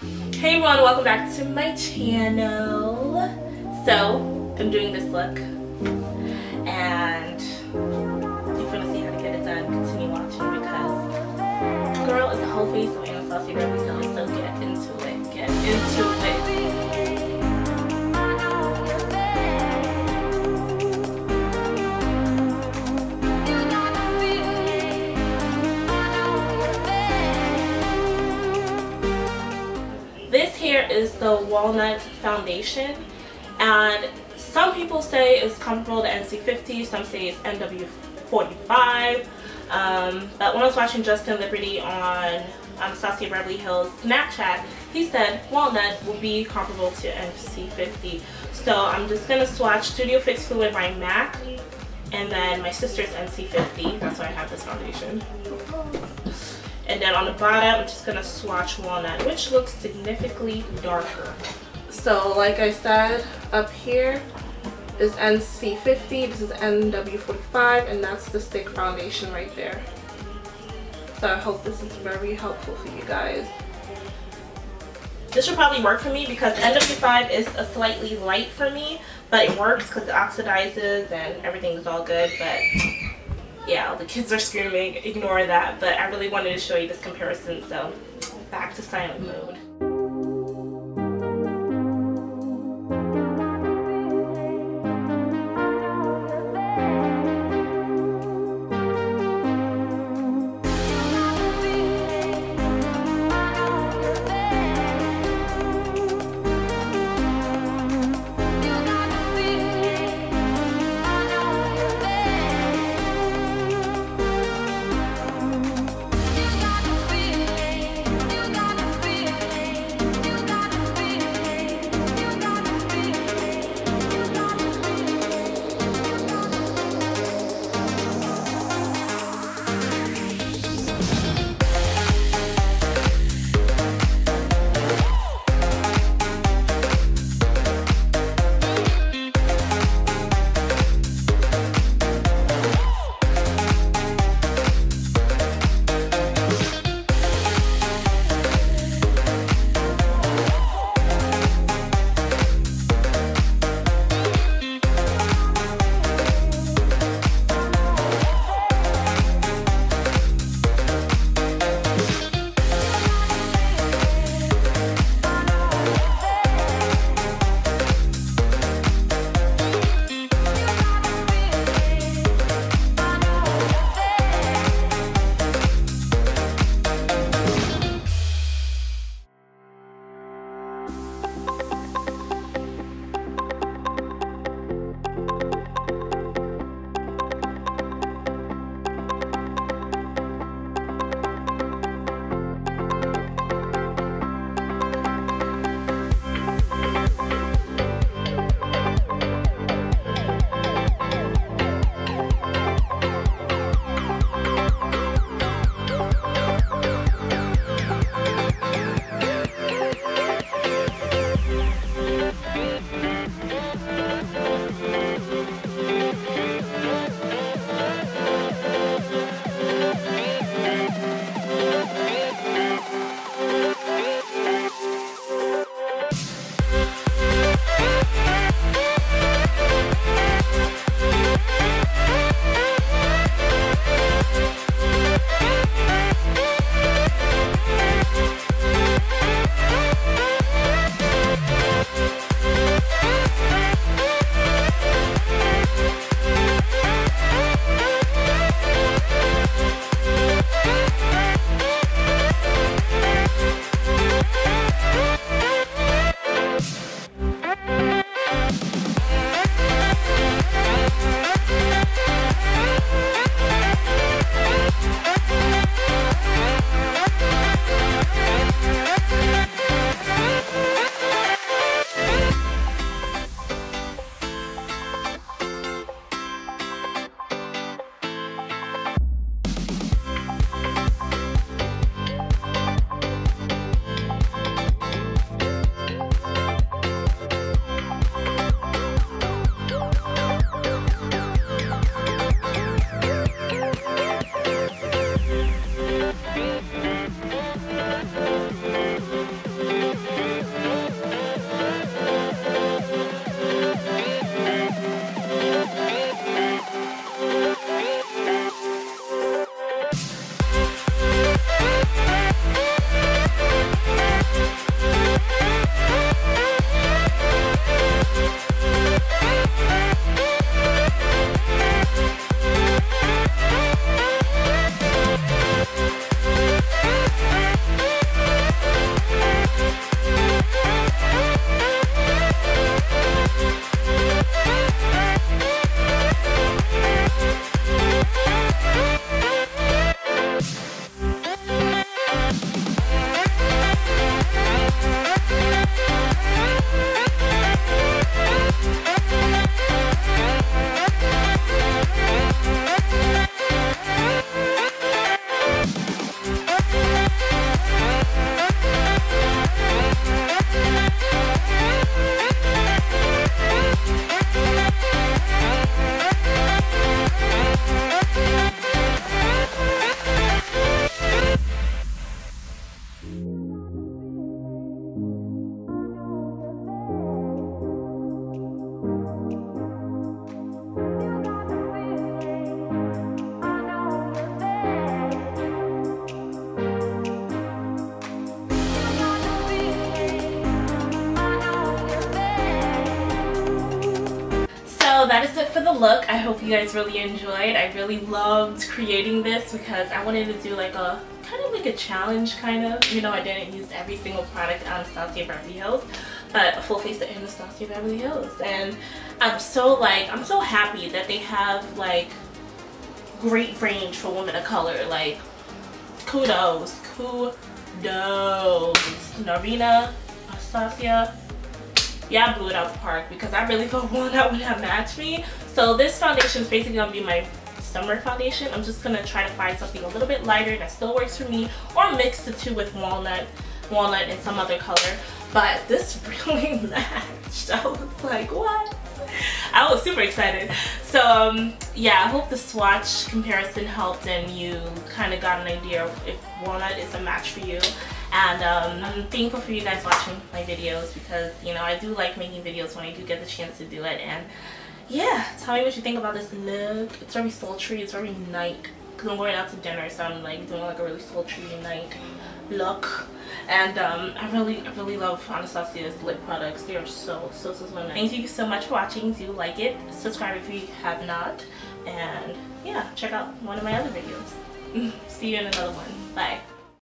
Hey everyone, welcome back to my channel. So, I'm doing this look and if you want to see how to get it done, continue watching because girl is a whole face of Saucy Beverly Hills, so get into it, get into it. Is the Walnut Foundation and some people say it's comparable to NC50, some say it's NW45. Um, but when I was watching Justin Liberty on Anastasia Beverly Hills Snapchat, he said Walnut will be comparable to NC50. So I'm just going to swatch Studio Fix Fluid by MAC and then my sister's NC50. That's why I have this foundation. And then on the bottom, I'm just gonna swatch Walnut, which looks significantly darker. So like I said, up here is NC50, this is NW45, and that's the stick foundation right there. So I hope this is very helpful for you guys. This should probably work for me because NW5 is a slightly light for me, but it works because it oxidizes and everything is all good, but yeah, the kids are screaming, ignore that, but I really wanted to show you this comparison, so back to silent mode. For the look. I hope you guys really enjoyed. I really loved creating this because I wanted to do like a kind of like a challenge kind of. You know, I didn't use every single product on Anastasia Beverly Hills, but a full face of Anastasia Beverly Hills. And I'm so like, I'm so happy that they have like great range for women of color. Like, kudos, kudos. Norvina, Anastasia, yeah, I blew it out the park because I really thought walnut would have matched me. So this foundation is basically going to be my summer foundation. I'm just going to try to find something a little bit lighter that still works for me or mix the two with walnut, walnut and some other color. But this really matched. I was like, what? I was super excited. So um, yeah, I hope the swatch comparison helped and you kind of got an idea of if walnut is a match for you. And um, I'm thankful for you guys watching my videos because, you know, I do like making videos when I do get the chance to do it. And yeah, tell me what you think about this look. It's very sultry. It's very night. Because I'm going out to dinner, so I'm like doing like a really sultry night look. And um, I really, really love Anastasia's lip products. They are so, so, so, so nice. Thank you so much for watching. Do you like it? Subscribe if you have not. And yeah, check out one of my other videos. See you in another one. Bye.